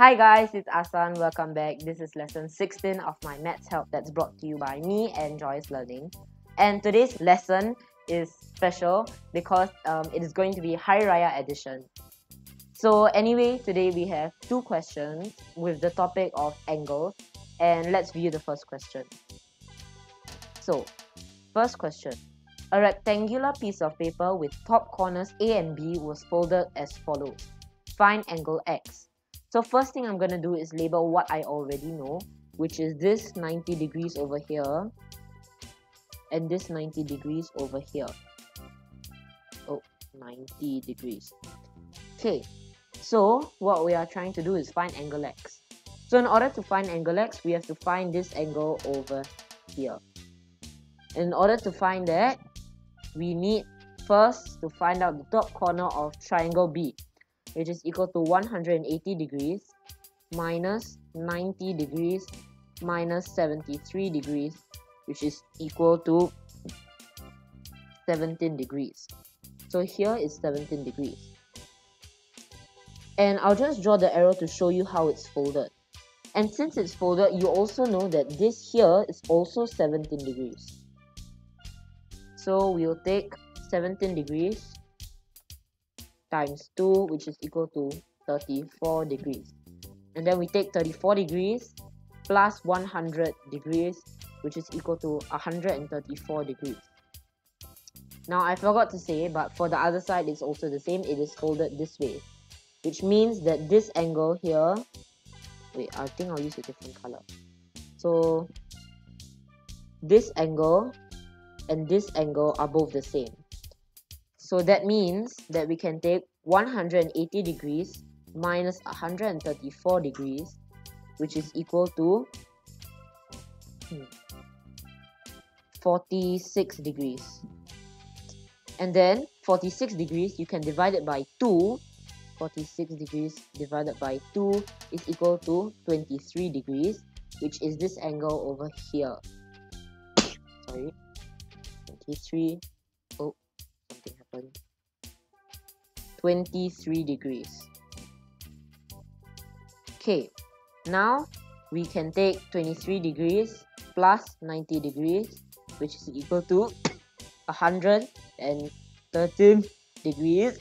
Hi guys, it's Ahsan. Welcome back. This is lesson 16 of my Maths Help that's brought to you by me and Joyous Learning. And today's lesson is special because um, it is going to be Hari Raya edition. So anyway, today we have two questions with the topic of angles and let's view the first question. So, first question. A rectangular piece of paper with top corners A and B was folded as follows. Find angle X. So first thing I'm going to do is label what I already know, which is this 90 degrees over here and this 90 degrees over here. Oh, 90 degrees. Okay, so what we are trying to do is find angle x. So in order to find angle x, we have to find this angle over here. In order to find that, we need first to find out the top corner of triangle B which is equal to 180 degrees minus 90 degrees minus 73 degrees which is equal to 17 degrees. So here is 17 degrees. And I'll just draw the arrow to show you how it's folded. And since it's folded you also know that this here is also 17 degrees. So we'll take 17 degrees times 2 which is equal to 34 degrees. And then we take 34 degrees plus 100 degrees which is equal to 134 degrees. Now I forgot to say but for the other side it's also the same. It is folded this way which means that this angle here wait I think I'll use a different color. So this angle and this angle are both the same so that means that we can take 180 degrees minus 134 degrees, which is equal to hmm, 46 degrees. And then 46 degrees, you can divide it by 2. 46 degrees divided by 2 is equal to 23 degrees, which is this angle over here. Sorry. 23 23 degrees. Okay, now we can take 23 degrees plus 90 degrees, which is equal to 113 degrees.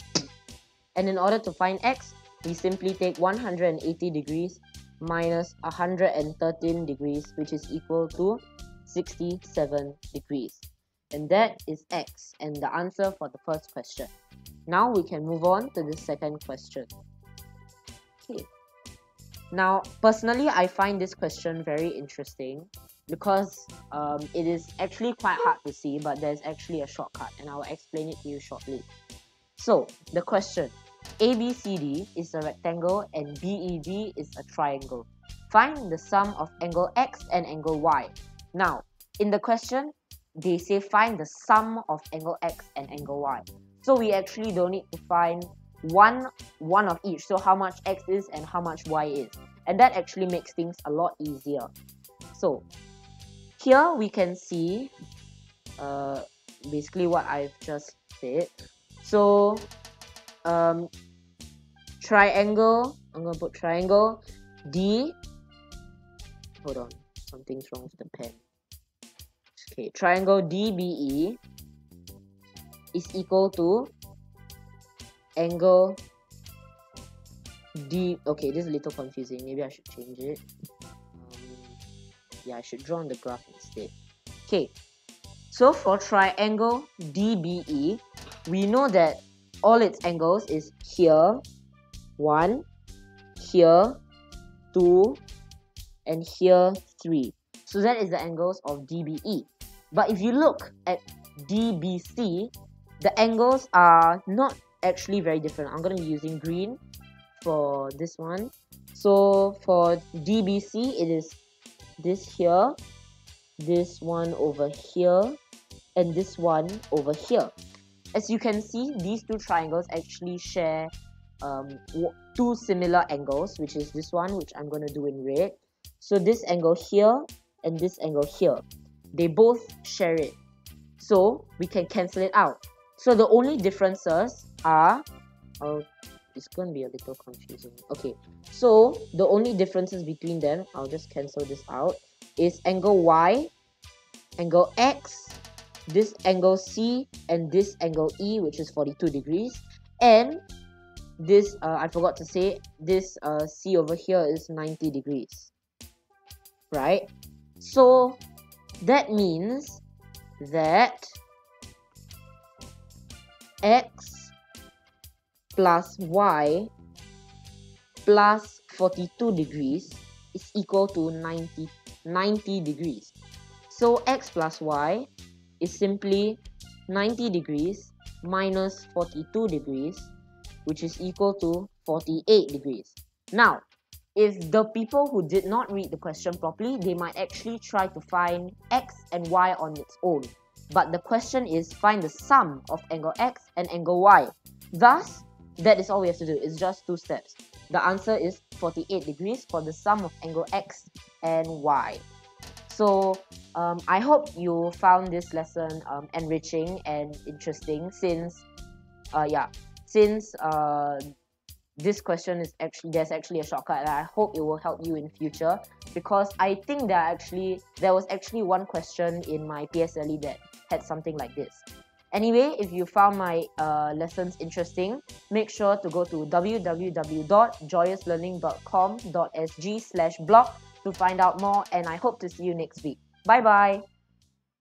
And in order to find x, we simply take 180 degrees minus 113 degrees, which is equal to 67 degrees. And that is x and the answer for the first question. Now we can move on to the second question. Okay. Now, personally, I find this question very interesting because um, it is actually quite hard to see, but there's actually a shortcut, and I'll explain it to you shortly. So, the question ABCD is a rectangle and BED is a triangle. Find the sum of angle X and angle Y. Now, in the question, they say find the sum of angle X and angle Y. So we actually don't need to find one one of each. So how much x is and how much y is. And that actually makes things a lot easier. So here we can see uh, basically what I've just said. So um, triangle, I'm going to put triangle D. Hold on, something's wrong with the pen. Okay, triangle DBE is equal to angle D. Okay, this is a little confusing. Maybe I should change it. Um, yeah, I should draw on the graph instead. Okay, so for triangle DBE, we know that all its angles is here, 1, here, 2, and here, 3. So that is the angles of DBE. But if you look at DBC, the angles are not actually very different. I'm going to be using green for this one. So for DBC, it is this here, this one over here, and this one over here. As you can see, these two triangles actually share um, two similar angles, which is this one, which I'm going to do in red. So this angle here and this angle here, they both share it. So we can cancel it out. So the only differences are, I'll it's gonna be a little confusing. Okay, so the only differences between them, I'll just cancel this out, is angle Y, angle X, this angle C, and this angle E, which is 42 degrees, and this, uh, I forgot to say, this uh, C over here is 90 degrees, right? So that means that x plus y plus 42 degrees is equal to 90, 90 degrees. So x plus y is simply 90 degrees minus 42 degrees, which is equal to 48 degrees. Now, if the people who did not read the question properly, they might actually try to find x and y on its own. But the question is find the sum of angle x and angle y. Thus, that is all we have to do. It's just two steps. The answer is 48 degrees for the sum of angle x and y. So, um, I hope you found this lesson um, enriching and interesting since, uh, yeah, since uh, this question is actually there's actually a shortcut and I hope it will help you in future because I think there actually there was actually one question in my PSLE that had something like this. Anyway, if you found my uh, lessons interesting, make sure to go to www.joyouslearning.com.sg slash blog to find out more and I hope to see you next week. Bye bye!